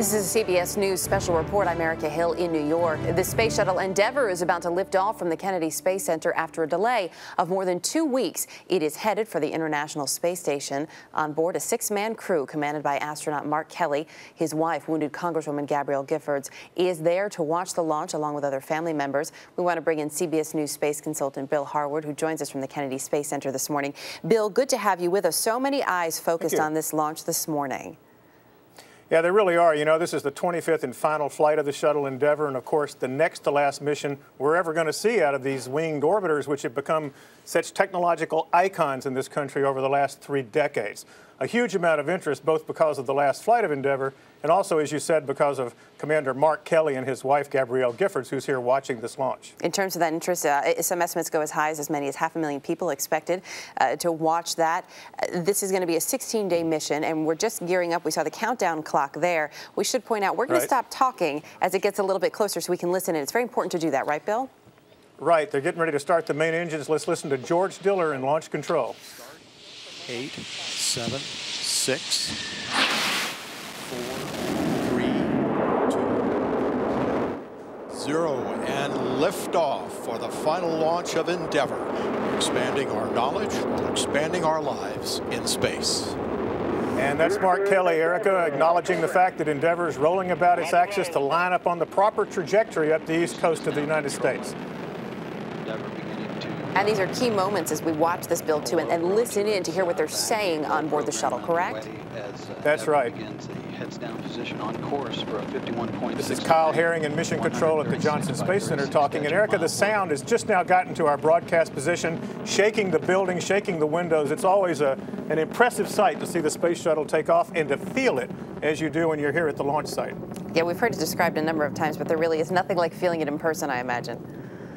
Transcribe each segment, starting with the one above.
This is a CBS News special report. I'm Erica Hill in New York. The space shuttle Endeavour is about to lift off from the Kennedy Space Center after a delay of more than two weeks. It is headed for the International Space Station. On board a six-man crew commanded by astronaut Mark Kelly. His wife, wounded Congresswoman Gabrielle Giffords, is there to watch the launch along with other family members. We want to bring in CBS News space consultant Bill Harwood, who joins us from the Kennedy Space Center this morning. Bill, good to have you with us. So many eyes focused on this launch this morning. Yeah, they really are. You know, this is the 25th and final flight of the shuttle Endeavour, and of course, the next to last mission we're ever going to see out of these winged orbiters, which have become such technological icons in this country over the last three decades a huge amount of interest, both because of the last flight of Endeavour and also, as you said, because of Commander Mark Kelly and his wife, Gabrielle Giffords, who's here watching this launch. In terms of that interest, uh, some estimates go as high as as many as half a million people expected uh, to watch that. Uh, this is going to be a 16-day mission, and we're just gearing up. We saw the countdown clock there. We should point out we're going right. to stop talking as it gets a little bit closer so we can listen, and it's very important to do that, right, Bill? Right. They're getting ready to start the main engines. Let's listen to George Diller in launch control. Eight, seven, six, four, three, two, zero, and liftoff for the final launch of Endeavour, expanding our knowledge while expanding our lives in space. And that's Mark Kelly, Erica, acknowledging the fact that Endeavour is rolling about its axis to line up on the proper trajectory up the east coast of the United States. And these are key moments as we watch this build too and, and listen in to hear what they're saying on board the shuttle, correct? That's right. This is Kyle Herring in Mission Control at the Johnson Space Center talking. And Erica, the sound has just now gotten to our broadcast position, shaking the building, shaking the windows. It's always a, an impressive sight to see the space shuttle take off and to feel it as you do when you're here at the launch site. Yeah, we've heard it described a number of times, but there really is nothing like feeling it in person, I imagine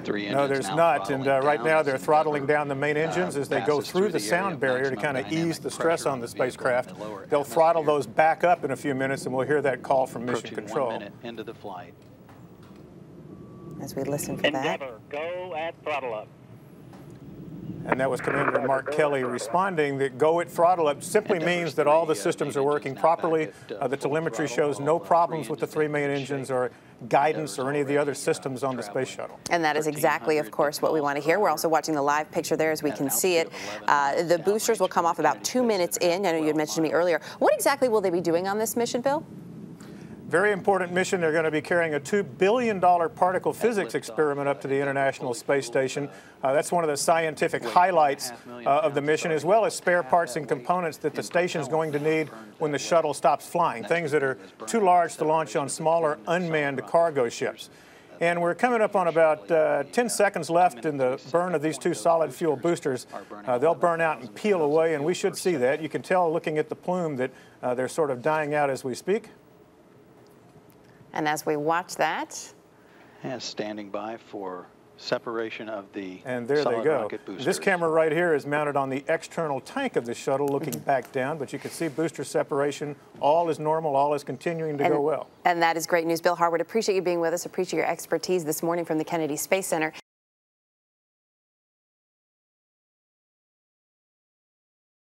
three engines. No, there's not. And uh, right now they're throttling down the main uh, engines as they go through the sound barrier to kind of ease the stress on the spacecraft. They'll throttle those back up in a few minutes, and we'll hear that call from Mission Control. One minute into the flight. As we listen for Endeavour, that. Endeavour, go at throttle up. And that was Commander Mark Kelly responding that go at throttle up simply means that all the systems are working properly. Uh, the telemetry shows no problems with the three main engines or guidance or any of the other systems on the space shuttle. And that is exactly, of course, what we want to hear. We're also watching the live picture there as we can see it. Uh, the boosters will come off about two minutes in. I know you had mentioned to me earlier. What exactly will they be doing on this mission, Bill? Very important mission. They're going to be carrying a $2 billion particle physics experiment up to the International Space Station. Uh, that's one of the scientific highlights uh, of the mission, as well as spare parts and components that the station is going to need when the shuttle stops flying, things that are too large to launch on smaller unmanned cargo ships. And we're coming up on about uh, 10 seconds left in the burn of these two solid fuel boosters. Uh, they'll burn out and peel away, and we should see that. You can tell looking at the plume that uh, they're sort of dying out as we speak. And as we watch that, yeah, standing by for separation of the and there they go. This camera right here is mounted on the external tank of the shuttle looking mm-hmm. back down, but you can see booster separation. All is normal. All is continuing to and, go well. And that is great news. Bill Harwood, appreciate you being with us. Appreciate your expertise this morning from the Kennedy Space Center.